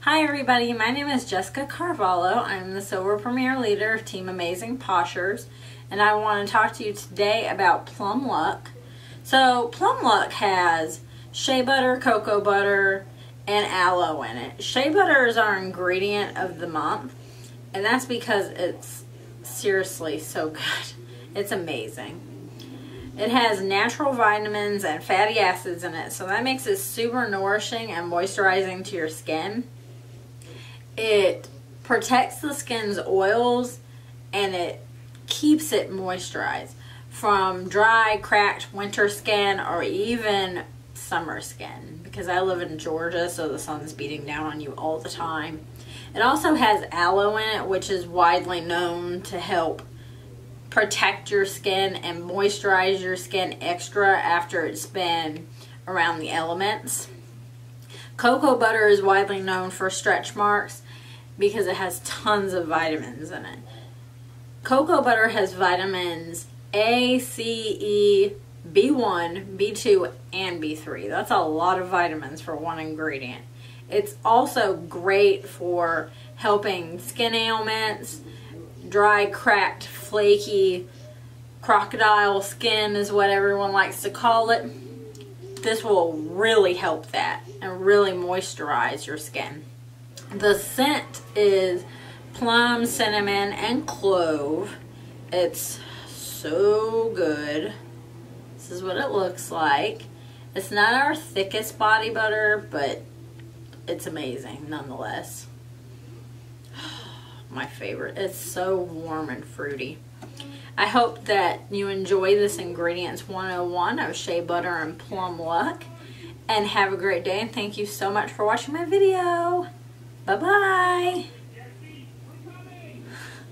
Hi everybody, my name is Jessica Carvalho. I'm the Silver Premier Leader of Team Amazing Poshers and I want to talk to you today about Plum Luck. So Plum Luck has shea butter, cocoa butter, and aloe in it. Shea butter is our ingredient of the month and that's because it's seriously so good. It's amazing. It has natural vitamins and fatty acids in it, so that makes it super nourishing and moisturizing to your skin. It protects the skin's oils and it keeps it moisturized from dry, cracked winter skin or even summer skin because I live in Georgia, so the sun's beating down on you all the time. It also has aloe in it, which is widely known to help protect your skin and moisturize your skin extra after it's been around the elements. Cocoa butter is widely known for stretch marks because it has tons of vitamins in it. Cocoa butter has vitamins A, C, E, B1, B2, and B3. That's a lot of vitamins for one ingredient. It's also great for helping skin ailments, dry, cracked, flaky, crocodile skin is what everyone likes to call it. This will really help that and really moisturize your skin. The scent is plum, cinnamon, and clove. It's so good. This is what it looks like. It's not our thickest body butter, but it's amazing nonetheless my favorite. It's so warm and fruity. I hope that you enjoy this Ingredients 101 of Shea Butter and Plum Luck. And have a great day and thank you so much for watching my video. Bye-bye.